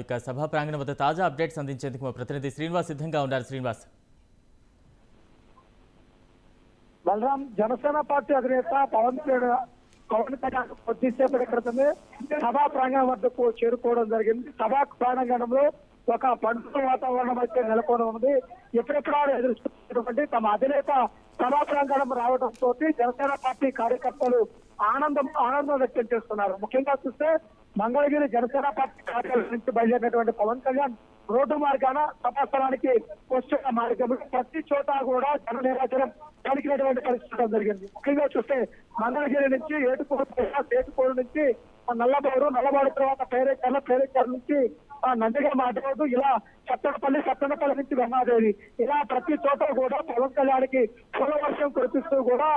ఇక సభా ప్రాంగణం వద్ద తాజా అప్డేట్స్ అందించేందుకు మా ప్రతినిధి శ్రీనివాస్ సిద్ధంగా ఉన్నారు. శ్రీనివాస్. బలరాం జనసేన పార్టీ అధినేత పవన్ కళ్యాణ్ పవన్ కళ్యాణ్ కొద్దిసేపటి క్రితమే సభా ప్రాంగణం వద్దకు చేరుకోవడం జరిగింది. సభా ప్రాంగణంలో ఒక పండుగ వాతావరణం అయితే నెలకొని ఉంది. ఎప్పుడెప్పుడు ఎదురుస్తున్నటువంటి తమ అధినేత సభా ప్రాంగణం రావడంతో జనసేన పార్టీ కార్యకర్తలు ఆనందం ఆనందం వ్యక్తం చేస్తున్నారు. ముఖ్యంగా చూస్తే మంగళగిరి జనసేన పార్టీ కార్యాలయం నుంచి బయలుదేరినటువంటి పవన్ కళ్యాణ్ రోడ్డు మార్గాన సభాస్థలానికి వస్తున్న మార్గంలో ప్రతి చోట కూడా జన నిరాచరం కలిగినటువంటి పరిస్థితి జరిగింది. ముఖ్యంగా చూస్తే మంగళగిరి నుంచి ఏటుకోడు ఏటుకోడు నుంచి ఆ నల్లబాడు నల్లబాడు తర్వాత పేరేచర్ల పేరేచర్ నుంచి ఆ నందిగా మాట్లాడు ఇలా సత్తనపల్లి సత్తనపల్లి నుంచి వెన్నాదేవి ఇలా ప్రతి చోట కూడా పవన్ కళ్యాణ్కి పూల వర్షం కురిపిస్తూ కూడా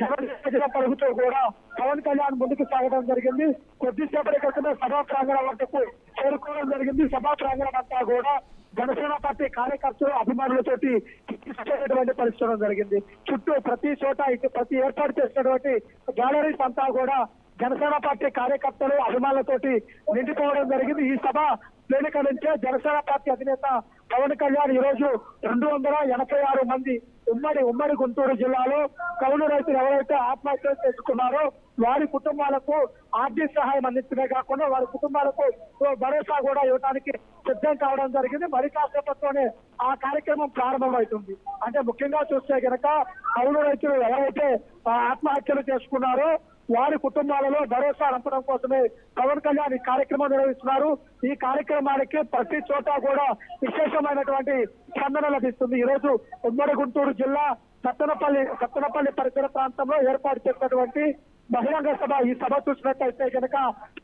జగన్ పలుకుతూ కూడా పవన్ కళ్యాణ్ ముందుకు సాగడం జరిగింది. కొద్దిసేపటి క్రితమే సభా ప్రాంగణం వద్దకు చేరుకోవడం జరిగింది. సభా ప్రాంగణం అంతా కూడా జనసేన పార్టీ కార్యకర్తలు అభిమానులతోటి కిక్కిరిసిపోయినటువంటి పరిస్థితి జరిగింది. చుట్టూ ప్రతి చోట ఇటు ప్రతి ఏర్పాటు చేసినటువంటి గ్యాలరీస్ అంతా కూడా జనసేన పార్టీ కార్యకర్తలు అభిమానులతోటి నిండిపోవడం జరిగింది. ఈ సభ వేదిక నుంచే జనసేన పార్టీ అధినేత పవన్ కళ్యాణ్ ఈ రోజు రెండు వందల ఎనభై ఆరు మంది ఉమ్మడి ఉమ్మడి గుంటూరు జిల్లాలో కౌలు రైతులు ఎవరైతే ఆత్మహత్యలు చేసుకున్నారో వారి కుటుంబాలకు ఆర్థిక సహాయం అందించడమే కాకుండా వారి కుటుంబాలకు భరోసా కూడా ఇవ్వడానికి సిద్ధం కావడం జరిగింది. మరి కాసేపట్లోనే ఆ కార్యక్రమం ప్రారంభమవుతుంది. అంటే ముఖ్యంగా చూస్తే కనుక కౌలు రైతులు ఎవరైతే ఆత్మహత్యలు చేసుకున్నారో వారి కుటుంబాలలో భరోసా నంపడం కోసమే పవన్ కళ్యాణ్ ఈ కార్యక్రమం నిర్వహిస్తున్నారు. ఈ కార్యక్రమానికి ప్రతి చోట కూడా విశేషమైనటువంటి స్పందన లభిస్తుంది. ఈ రోజు ఉమ్మడి గుంటూరు జిల్లా సత్తనపల్లి సత్తనపల్లి పరిసర ప్రాంతంలో ఏర్పాటు చేసినటువంటి బహిరంగ సభ ఈ సభ చూసినట్టయితే కనుక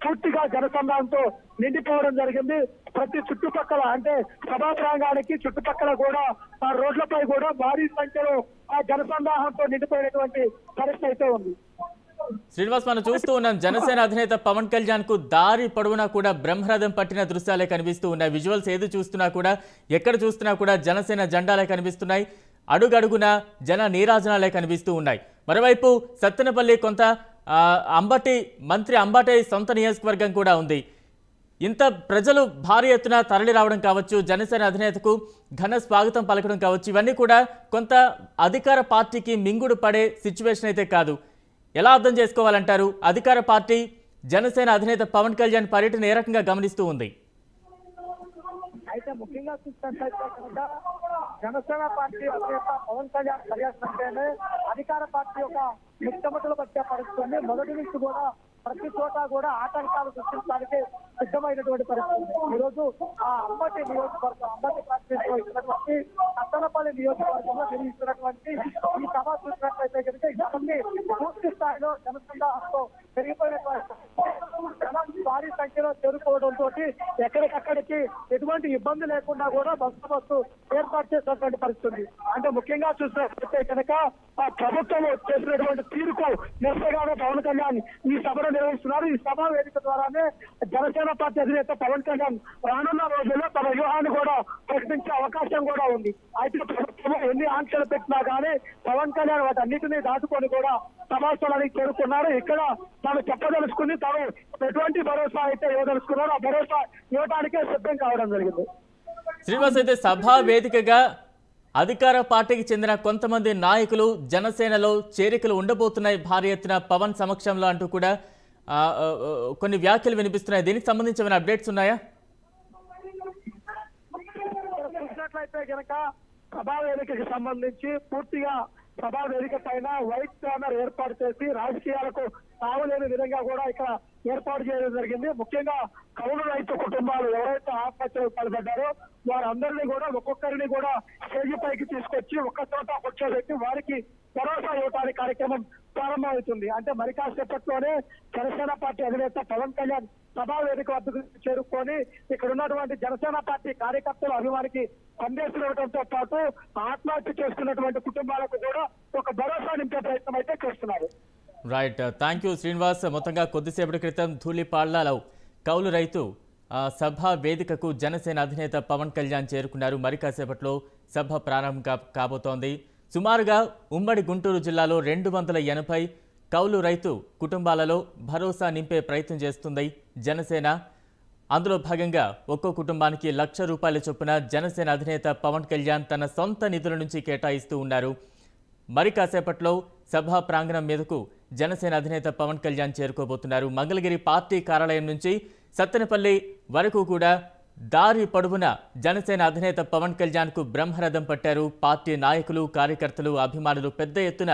పూర్తిగా జనసంధానంతో నిండిపోవడం జరిగింది. ప్రతి చుట్టుపక్కల అంటే సభా ప్రాంగానికి చుట్టుపక్కల కూడా ఆ రోడ్లపై కూడా భారీ సంఖ్యలో ఆ జనసందాహంతో నిండిపోయినటువంటి పరిస్థితి అయితే ఉంది. శ్రీనివాస్ మనం చూస్తూ ఉన్నాం. జనసేన అధినేత పవన్ కళ్యాణ్కు దారి పొడవునా కూడా బ్రహ్మరథం పట్టిన దృశ్యాలే కనిపిస్తూ ఉన్నాయి. విజువల్స్ ఏది చూస్తున్నా కూడా ఎక్కడ చూస్తున్నా కూడా జనసేన జెండాలే కనిపిస్తున్నాయి. అడుగడుగున జన నీరాజనాలే కనిపిస్తూ ఉన్నాయి. మరోవైపు సత్తెనపల్లి కొంత అంబటి మంత్రి అంబటి సొంత నియోజకవర్గం కూడా ఉంది. ఇంత ప్రజలు భారీ ఎత్తున తరలి రావడం కావచ్చు జనసేన అధినేతకు ఘన స్వాగతం పలకడం కావచ్చు ఇవన్నీ కూడా కొంత అధికార పార్టీకి మింగుడు పడే సిచ్యువేషన్ అయితే కాదు. ఎలా అర్థం చేసుకోవాలంటారు? అధికార పార్టీ జనసేన అధినేత పవన్ కళ్యాణ్ పర్యటన ఏ రకంగా గమనిస్తూ ఉంది? అయితే ముఖ్యంగా చూసినట్లయితే కనుక జనసేన పార్టీ అధినేత పవన్ కళ్యాణ్ పర్యటన అంటేనే అధికార పార్టీ యొక్క ముఖ్యమంత్రులు వచ్చే పరిస్థితి. మొదటి నుంచి కూడా ప్రతి చోట కూడా ఆటంకాలు సృష్టించడానికి సిద్ధమైనటువంటి పరిస్థితి. ఈరోజు ఆ అంబటి నియోజకవర్గం అంబటి ప్రాంతంలో ఇచ్చినటువంటి సత్తనపల్లి నియోజకవర్గంలో నిర్వహిస్తున్నటువంటి ఈ సభ చూసినట్లయితే కనుక ఇంతమంది పూర్తి స్థాయిలో జనసందాహంతో పెరిగిపోయినటువంటి జనం భారీ సంఖ్యలో చేరుకోవడంతో ఎక్కడికక్కడికి ఎటువంటి ఇబ్బంది లేకుండా కూడా బందోబస్తు ఏర్పాటు చేసినటువంటి పరిస్థితి. అంటే ముఖ్యంగా చూసినట్లయితే కనుక ఆ ప్రభుత్వం చేసినటువంటి తీరుకు నిరసనగానే పవన్ కళ్యాణ్ ఈ సభను నిర్వహిస్తున్నారు. ఈ సభ వేదిక ద్వారానే జనసేన పార్టీ అధినేత పవన్ కళ్యాణ్ రానున్న రోజుల్లో తన వ్యూహాన్ని కూడా ప్రకటించే అవకాశం కూడా ఉంది. అయితే ప్రభుత్వం ఎన్ని ఆంక్షలు పెట్టినా కానీ పవన్ కళ్యాణ్ వాటి దాటుకొని కూడా సమాస్థలానికి చేరుకున్నారు ఇక్కడ తాను చెప్పదలుచుకుంది తాను ఎటువంటి భరోసా అయితే ఇవ్వదలుచుకున్నారో ఆ భరోసా ఇవ్వడానికే సిద్ధం కావడం జరిగింది. శ్రీనివాస్ అయితే సభా వేదికగా అధికార పార్టీకి చెందిన కొంతమంది నాయకులు జనసేనలో చేరికలు ఉండబోతున్నాయి భారీ ఎత్తున పవన్ సమక్షంలో అంటూ కూడా కొన్ని వ్యాఖ్యలు వినిపిస్తున్నాయి. దీనికి సంబంధించి ఏమైనా అప్డేట్స్ ఉన్నాయా? చూసినట్లయితే గనక సభా వేదికకి సంబంధించి పూర్తిగా సభా వేదిక పైన వైట్ కార్నర్ ఏర్పాటు చేసి రాజకీయాలకు తావులేని విధంగా కూడా ఇక్కడ ఏర్పాటు చేయడం జరిగింది. ముఖ్యంగా కౌలు రైతు కుటుంబాలు ఎవరైతే ఆత్మహత్యలు పాల్పడ్డారో వారందరినీ కూడా ఒక్కొక్కరిని కూడా స్టేజ్ పైకి తీసుకొచ్చి ఒక్క చోట కూర్చోబెట్టి వారికి భరోసా ఇవ్వడానికి కార్యక్రమం ప్రారంభమవుతుంది. అంటే మరి కాసేపట్లోనే జనసేన పార్టీ అధినేత పవన్ కళ్యాణ్ సభా వేదిక వద్దకు చేరుకొని ఇక్కడ ఉన్నటువంటి జనసేన పార్టీ కార్యకర్తలు అభిమానికి సందేశం ఇవ్వడంతో పాటు ఆత్మహత్య చేసుకున్నటువంటి కుటుంబాలకు కూడా ఒక భరోసా నింపే ప్రయత్నం అయితే చేస్తున్నారు. రైట్ థ్యాంక్ యూ శ్రీనివాస్ మొత్తంగా కొద్దిసేపటి క్రితం ధూళిపాళ్ళలో కౌలు రైతు సభ వేదికకు జనసేన అధినేత పవన్ కళ్యాణ్ చేరుకున్నారు. మరి కాసేపట్లో సభ ప్రారంభం కాబోతోంది. సుమారుగా ఉమ్మడి గుంటూరు జిల్లాలో రెండు వందల ఎనభై కౌలు రైతు కుటుంబాలలో భరోసా నింపే ప్రయత్నం చేస్తుంది జనసేన. అందులో భాగంగా ఒక్కో కుటుంబానికి లక్ష రూపాయల చొప్పున జనసేన అధినేత పవన్ కళ్యాణ్ తన సొంత నిధుల నుంచి కేటాయిస్తూ ఉన్నారు. మరి కాసేపట్లో సభా ప్రాంగణం మీదకు జనసేన అధినేత పవన్ కళ్యాణ్ చేరుకోబోతున్నారు. మంగళగిరి పార్టీ కార్యాలయం నుంచి సత్తెనపల్లి వరకు కూడా దారి పొడవున జనసేన అధినేత పవన్ కళ్యాణ్కు బ్రహ్మరథం పట్టారు. పార్టీ నాయకులు కార్యకర్తలు అభిమానులు పెద్ద ఎత్తున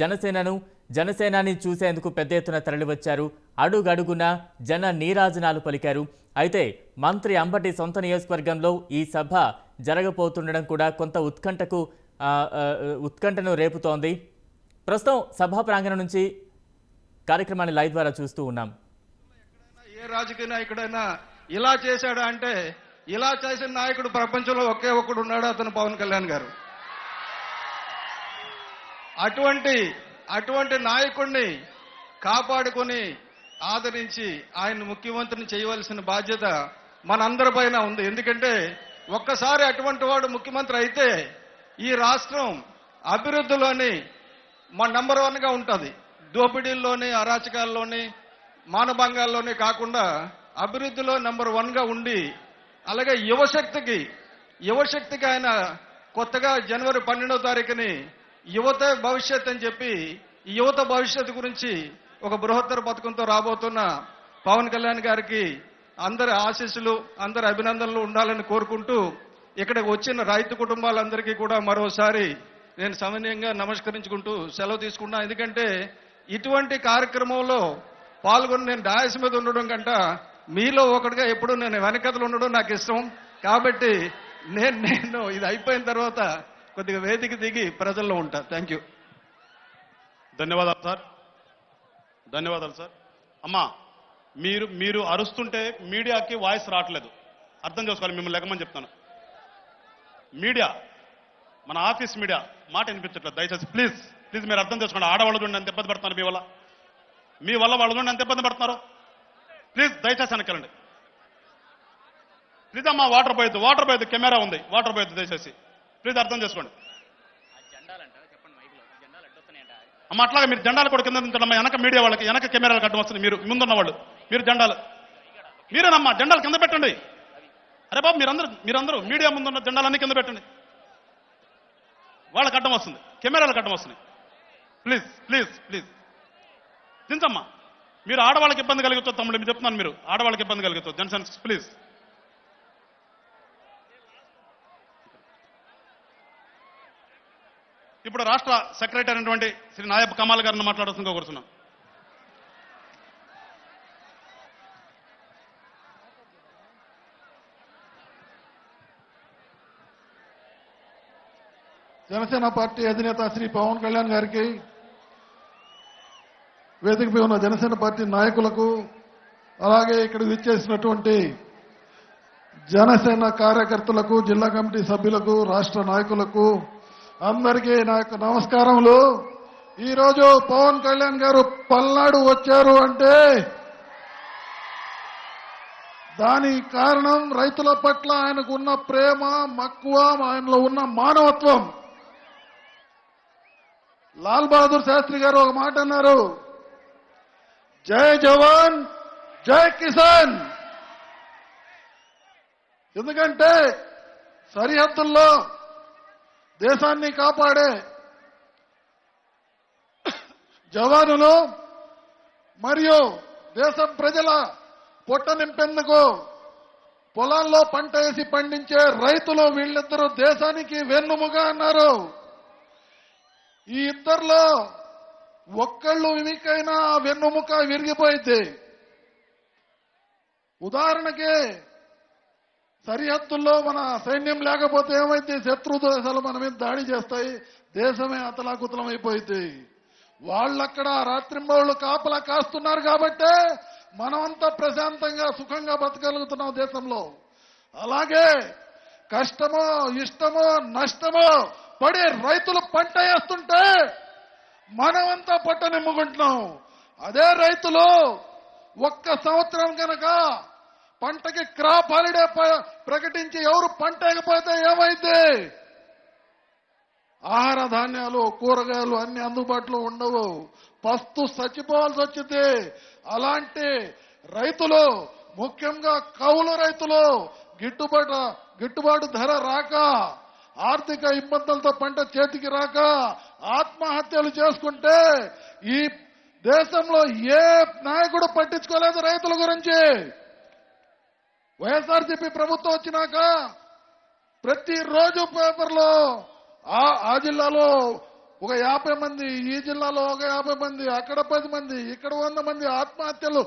జనసేనను జనసేనాని చూసేందుకు పెద్ద ఎత్తున తరలివచ్చారు. అడుగడుగున జన నీరాజనాలు పలికారు. అయితే మంత్రి అంబటి సొంత నియోజకవర్గంలో ఈ సభ జరగబోతుండడం కూడా కొంత ఉత్కంఠకు ఉత్కంఠను రేపుతోంది. ప్రస్తుతం సభా ప్రాంగణం నుంచి కార్యక్రమాన్ని లైవ్ ద్వారా చూస్తూ ఉన్నాం. ఏ రాజకీయ నాయకుడైనా ఇలా చేశాడా అంటే ఇలా చేసిన నాయకుడు ప్రపంచంలో ఒకే ఒక్కడు ఉన్నాడు అతను పవన్ కళ్యాణ్ గారు. అటువంటి అటువంటి నాయకుడిని కాపాడుకొని ఆదరించి ఆయన ముఖ్యమంత్రిని చేయవలసిన బాధ్యత మనందరిపైన ఉంది. ఎందుకంటే ఒక్కసారి అటువంటి వాడు ముఖ్యమంత్రి అయితే ఈ రాష్ట్రం అభివృద్ధిలోని మన నంబర్ వన్గా ఉంటుంది. దోపిడీల్లోని అరాచకాల్లోని మానభంగాల్లోనే కాకుండా అభివృద్ధిలో నంబర్ వన్గా ఉండి అలాగే యువశక్తికి యువశక్తికి ఆయన కొత్తగా జనవరి పన్నెండవ తారీఖుని యువత భవిష్యత్ అని చెప్పి యువత భవిష్యత్తు గురించి ఒక బృహత్తర పథకంతో రాబోతున్న పవన్ కళ్యాణ్ గారికి అందరి ఆశీస్సులు అందరి అభినందనలు ఉండాలని కోరుకుంటూ ఇక్కడికి వచ్చిన రైతు కుటుంబాలందరికీ కూడా మరోసారి నేను సమన్యంగా నమస్కరించుకుంటూ సెలవు తీసుకున్నా ఎందుకంటే ఇటువంటి కార్యక్రమంలో పాల్గొని నేను డాయస్ మీద ఉండడం కంట మీలో ఒకటిగా ఎప్పుడు నేను వెనకతలు ఉండడం నాకు ఇష్టం. కాబట్టి నేను నేను ఇది అయిపోయిన తర్వాత కొద్దిగా వేదిక దిగి ప్రజల్లో ఉంటా. థ్యాంక్ యూ ధన్యవాదాలు సార్. ధన్యవాదాలు సార్. అమ్మా మీరు మీరు అరుస్తుంటే మీడియాకి వాయిస్ రావట్లేదు. అర్థం చేసుకోవాలి మిమ్మల్ని లెక్కమని చెప్తాను. మీడియా మన ఆఫీస్ మీడియా మాట వినిపించట్లేదు. దయచేసి ప్లీజ్ ప్లీజ్ మీరు అర్థం చేసుకోండి. ఆడవాళ్ళు చూడండి ఎంత ఇబ్బంది పడుతున్నారు మీ వల్ల? మీ వల్ల వాళ్ళు చూడండి ఎంత ఇబ్బంది పడుతున్నారు? ప్లీజ్ దయచేసి వెనకెళ్ళండి ప్లీజ్ అమ్మా వాటర్ పోయొద్దు వాటర్ పోయొద్దు కెమెరా ఉంది వాటర్ పోయొద్దు దయచేసి. ప్లీజ్ అర్థం చేసుకోండి. అమ్మ అట్లాగే మీరు జెండాలు కూడా కింద దించండి అమ్మా వెనక మీడియా వాళ్ళకి వెనక కెమెరాలు కట్టడం వస్తుంది మీరు ముందున్న వాళ్ళు మీరు జెండాలు. మీరేనమ్మా జెండాలు కింద పెట్టండి. అరే బాబు మీరందరూ మీరందరూ మీడియా ముందున్న జెండాలన్నీ కింద పెట్టండి. వాళ్ళకి అడ్డం వస్తుంది కెమెరాలకు అడ్డం వస్తుంది. Please please please. దించమ్మా. మీరు ఆడవాళ్ళకి ఇబ్బంది కలుగుతుంది తమ్ముడు మీరు చెప్తున్నాను మీరు. ఆడవాళ్ళకి ఇబ్బంది కలిగొచ్చు జనసేన ప్లీజ్ ఇప్పుడు రాష్ట్ర సెక్రటరీ అయినటువంటి శ్రీ నాయబ్ కమాల్ గారిని మాట్లాడాల్సిందిగా కోరుతున్నాం. జనసేన పార్టీ అధినేత శ్రీ పవన్ కళ్యాణ్ గారికి వేదికపై ఉన్న జనసేన పార్టీ నాయకులకు అలాగే ఇక్కడ విచ్చేసినటువంటి జనసేన కార్యకర్తలకు జిల్లా కమిటీ సభ్యులకు రాష్ట్ర నాయకులకు అందరికీ నా యొక్క నమస్కారములు. ఈరోజు పవన్ కళ్యాణ్ గారు పల్నాడు వచ్చారు అంటే దాని కారణం రైతుల పట్ల ఆయనకు ఉన్న ప్రేమ మక్కువ ఆయనలో ఉన్న మానవత్వం. లాల్ బహదూర్ శాస్త్రి గారు ఒక మాట అన్నారు. జై జవాన్ జై కిసాన్. ఎందుకంటే సరిహద్దుల్లో దేశాన్ని కాపాడే జవానులు మరియు దేశం ప్రజల పొట్ట నింపేందుకు పొలాల్లో పంట వేసి పండించే రైతులు వీళ్ళిద్దరూ దేశానికి వెన్నుముగా అన్నారు. ఈ ఇద్దరిలో ఒక్కళ్ళు వినికైనా వెన్నుముక విరిగిపోయింది ఉదాహరణకి సరిహద్దుల్లో మన సైన్యం లేకపోతే ఏమైతే శత్రు దేశాలు మన మీద దాడి చేస్తాయి దేశమే అతలాకుతలం అయిపోయింది వాళ్ళక్కడ రాత్రింబౌళ్ళు కాపలా కాస్తున్నారు కాబట్టే మనమంతా ప్రశాంతంగా సుఖంగా బతకగలుగుతున్నాం దేశంలో. అలాగే కష్టమో ఇష్టమో నష్టమో పడి రైతులు పంట వేస్తుంటే మనమంతా పట్టనిమ్ముకుంటున్నాం అదే రైతులు ఒక్క సంవత్సరం కనుక పంటకి క్రాప్ హాలిడే ప్రకటించి ఎవరు పంట వేయకపోతే ఏమైంది? ఆహార ధాన్యాలు కూరగాయలు అన్ని అందుబాటులో ఉండవు. పస్తు చచ్చిపోవాల్సి వచ్చింది అలాంటి రైతులు ముఖ్యంగా కౌలు రైతులు గిట్టుబాటు గిట్టుబాటు ధర రాక ఆర్థిక ఇబ్బందులతో పంట చేతికి రాక ఆత్మహత్యలు చేసుకుంటే ఈ దేశంలో ఏ నాయకుడు పట్టించుకోలేదు రైతుల గురించి. వైఎస్ఆర్సీపీ ప్రభుత్వం వచ్చినాక ప్రతిరోజు పేపర్లో ఆ ఆ జిల్లాలో ఒక యాభై మంది ఈ జిల్లాలో ఒక యాభై మంది అక్కడ పది మంది ఇక్కడ వంద మంది ఆత్మహత్యలు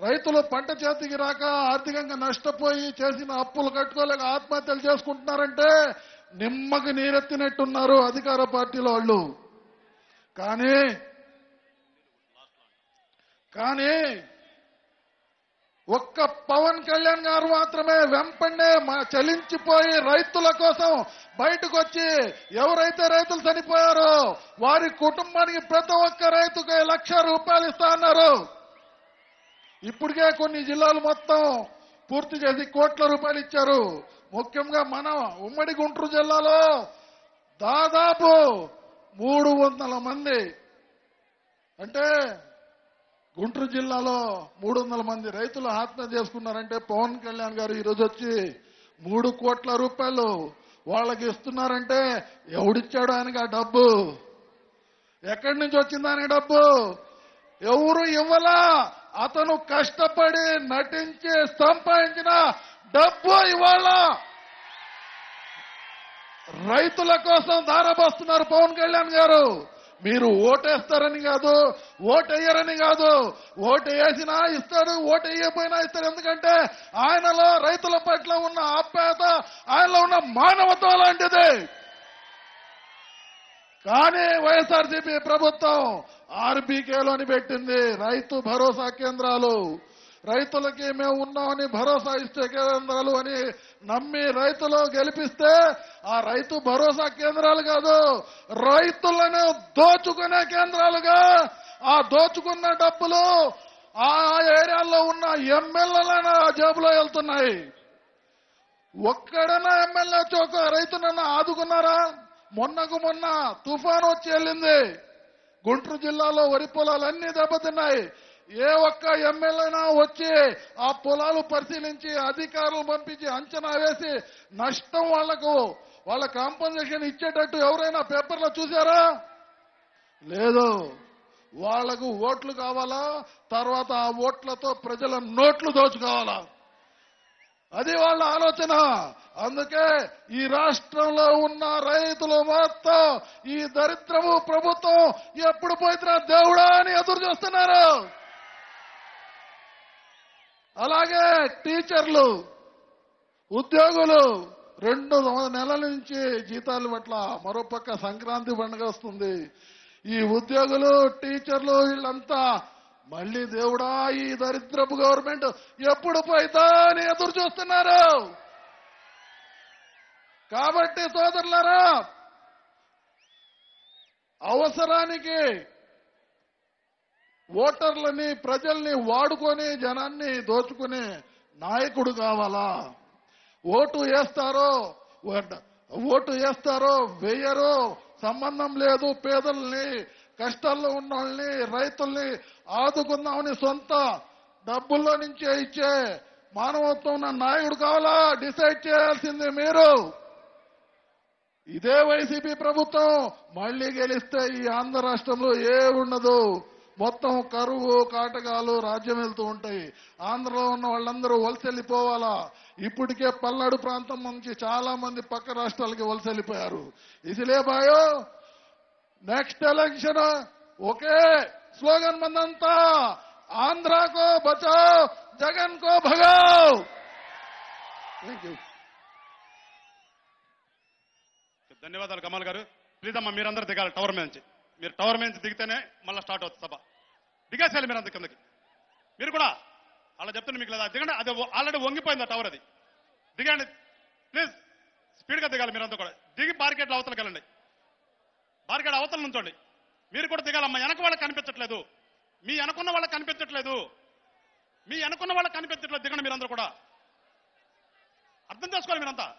రైతులు పంట చేతికి రాక ఆర్థికంగా నష్టపోయి చేసిన అప్పులు కట్టుకోలేక ఆత్మహత్యలు చేసుకుంటున్నారంటే నిమ్మకి నీరెత్తినట్టున్నారు అధికార పార్టీలో వాళ్ళు. కానీ కానీ ఒక్క పవన్ కళ్యాణ్ గారు మాత్రమే వెంపండే మా- చలించిపోయి రైతుల కోసం బయటకు వచ్చి ఎవరైతే రైతులు చనిపోయారో వారి కుటుంబానికి ప్రతి ఒక్క రైతుకి లక్ష రూపాయలు ఇస్తా అన్నారు. ఇప్పటికే కొన్ని జిల్లాలు మొత్తం పూర్తి చేసి కోట్ల రూపాయలు ఇచ్చారు. ముఖ్యంగా మన ఉమ్మడి గుంటూరు జిల్లాలో దాదాపు మూడు వందల మంది అంటే గుంటూరు జిల్లాలో మూడు వందల మంది రైతులు ఆత్మహత్య చేసుకున్నారంటే పవన్ కళ్యాణ్ గారు ఈరోజు వచ్చి మూడు కోట్ల రూపాయలు వాళ్ళకి ఇస్తున్నారంటే ఎవడిచ్చాడు ఆయనకి ఆ డబ్బు? ఎక్కడి నుంచి వచ్చింది ఆయనకి డబ్బు? ఎవరు ఇవ్వలా? అతను కష్టపడి నటించి సంపాదించిన డబ్బు ఇవాళ రైతుల కోసం దారబోస్తున్నారు పవన్ కళ్యాణ్ గారు. మీరు ఓటేస్తారని కాదు ఓటేయరని కాదు. ఓటు వేసినా ఇస్తాడు ఓటు వేయకపోయినా ఇస్తాడు ఎందుకంటే ఆయనలో రైతుల పట్ల ఉన్న ఆప్యాయత ఆయనలో ఉన్న మానవత్వం లాంటిది. కానీ వైఎస్ఆర్సీపీ ప్రభుత్వం ఆర్బీకేలోని పెట్టింది. రైతు భరోసా కేంద్రాలు. రైతులకి మేము ఉన్నామని భరోసా ఇచ్చే కేంద్రాలు అని నమ్మి రైతులు గెలిపిస్తే ఆ రైతు భరోసా కేంద్రాలు కాదు రైతులను దోచుకునే కేంద్రాలుగా ఆ దోచుకున్న డబ్బులు ఆ ఏరియాల్లో ఉన్న ఎమ్మెల్యేల జేబులో వెళ్తున్నాయి. ఒక్కడన్నా ఎమ్మెల్యే చోక రైతునన్నా ఆదుకున్నారా? మొన్నకు మొన్న తుఫాను వచ్చి వెళ్ళింది. గుంటూరు జిల్లాలో వరి పొలాలన్నీ దెబ్బతిన్నాయి. ఏ ఒక్క ఎమ్మెల్యేనా వచ్చి ఆ పొలాలు పరిశీలించి అధికారులు పంపించి అంచనా వేసి నష్టం వాళ్ళకు వాళ్ళ కాంపన్సేషన్ ఇచ్చేటట్టు ఎవరైనా పేపర్లో చూసారా లేదు. వాళ్ళకు ఓట్లు కావాలా? తర్వాత ఆ ఓట్లతో ప్రజల నోట్లు దోచుకోవాలా? అది వాళ్ళ ఆలోచన. అందుకే ఈ రాష్ట్రంలో ఉన్న రైతులు మొత్తం ఈ దరిద్రము ప్రభుత్వం ఎప్పుడు పోతున్నా దేవుడా అని ఎదురు చూస్తున్నారు. అలాగే టీచర్లు ఉద్యోగులు రెండు నెలల నుంచి జీతాలు పట్ల మరోపక్క సంక్రాంతి పండుగ వస్తుంది. ఈ ఉద్యోగులు టీచర్లు వీళ్ళంతా మళ్ళీ దేవుడా ఈ దరిద్రపు గవర్నమెంట్ ఎప్పుడు పోయితా అని ఎదురు చూస్తున్నారు? కాబట్టి సోదరులారా అవసరానికి ఓటర్లని ప్రజల్ని వాడుకొని జనాన్ని దోచుకునే నాయకుడు కావాలా? ఓటు వేస్తారో ఓటు వేస్తారో వేయరో సంబంధం లేదు పేదల్ని కష్టాల్లో ఉన్న వాళ్ళని రైతుల్ని ఆదుకుందామని సొంత డబ్బుల్లో నుంచే ఇచ్చే మానవత్వం ఉన్న నాయకుడు కావాలా? డిసైడ్ చేయాల్సింది మీరు. ఇదే వైసీపీ ప్రభుత్వం. మళ్ళీ గెలిస్తే ఈ ఆంధ్ర రాష్ట్రంలో ఏ ఉండదు. మొత్తం కరువు కాటకాలు రాజ్యం వెళ్తూ ఉంటాయి. ఆంధ్రలో ఉన్న వాళ్ళందరూ వలసెళ్ళిపోవాలా? ఇప్పటికే పల్నాడు ప్రాంతం నుంచి చాలా మంది పక్క రాష్ట్రాలకి వలసెళ్ళిపోయారు. వెళ్ళిపోయారు ఇదిలే బాయో నెక్స్ట్ ఎలక్షన్ ఒకే స్లోగన్ మందంతా ఆంధ్రాకో బచావ్ జగన్ కో భగావ్. థ్యాంక్ యూ ధన్యవాదాలు కమల్ గారు. ప్లీజ్ అమ్మా మీరందరూ దిగాలి టవర్ మీద నుంచి. మీరు టవర్ మీద నుంచి దిగితేనే మళ్ళీ స్టార్ట్ అవుతుంది సభ. దిగేసేయాలి మీరు అంత కిందకి. మీరు కూడా అలా చెప్తున్నా మీకు లేదా? దిగండి అది ఆల్రెడీ వంగిపోయింది టవర్ అది. దిగండి ప్లీజ్. స్పీడ్గా దిగాలి మీరంతా కూడా. దిగి పార్కెట్లో అవతలకి వెళ్ళండి. అవతల నుంచోండి. మీరు కూడా దిగాలమ్మా వెనక వాళ్ళకి కనిపించట్లేదు. మీ వెనకున్న వాళ్ళకి కనిపించట్లేదు. మీ వెనకున్న వాళ్ళకి కనిపించట్లేదు దిగండి మీరందరూ కూడా. అర్థం చేసుకోవాలి మీరంతా.